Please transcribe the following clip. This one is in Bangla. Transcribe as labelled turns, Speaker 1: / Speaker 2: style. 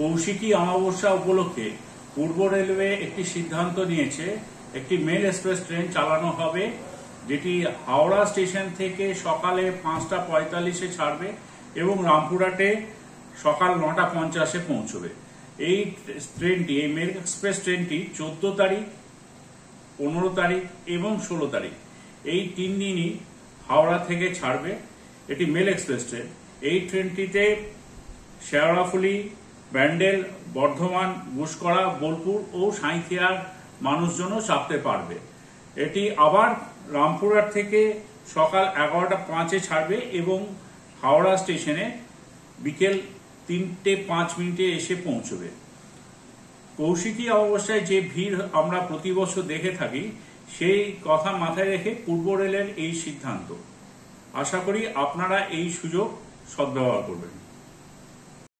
Speaker 1: কৌশিকী অমাবস্যা উপলক্ষে পূর্ব রেলওয়ে একটি সিদ্ধান্ত নিয়েছে, একটি মেল এক্সপ্রেস ট্রেন চালানো হবে, যেটি হাওড়া স্টেশন থেকে সকালে পাঁচটা পঁয়তাল্লিশে ছাড়বে এবং রামপুরহাটে সকাল নটা পঞ্চাশে পৌঁছবে। এই ট্রেনটি, এই মেল এক্সপ্রেস ট্রেনটি চোদ্দ তারিখ, পনেরো তারিখ এবং ষোলো তারিখ, এই তিন দিনই হাওড়া থেকে ছাড়বে। এটি মেল এক্সপ্রেস ট্রেন। এই ট্রেনটিতে শেওড়াফুলি ব্যান্ডেল, বর্ধমান গুসকরা বোলপুর ও সাঁইথিয়ার মানুষজনও চাপতে পারবে। এটি আবার রামপুরহাট থেকে সকাল এগারোটা পাঁচে ছাড়বে এবং হাওড়া স্টেশনে বিকেল তিনটে পাঁচ মিনিটে এসে পৌঁছবে। কৌশিকী অবস্থায় যে ভিড় আমরা প্রতি বছর দেখে থাকি, সেই কথা মাথায় রেখে পূর্ব রেলের এই সিদ্ধান্ত। আশা করি আপনারা এই সুযোগ সদ্ব্যবহার করবেন।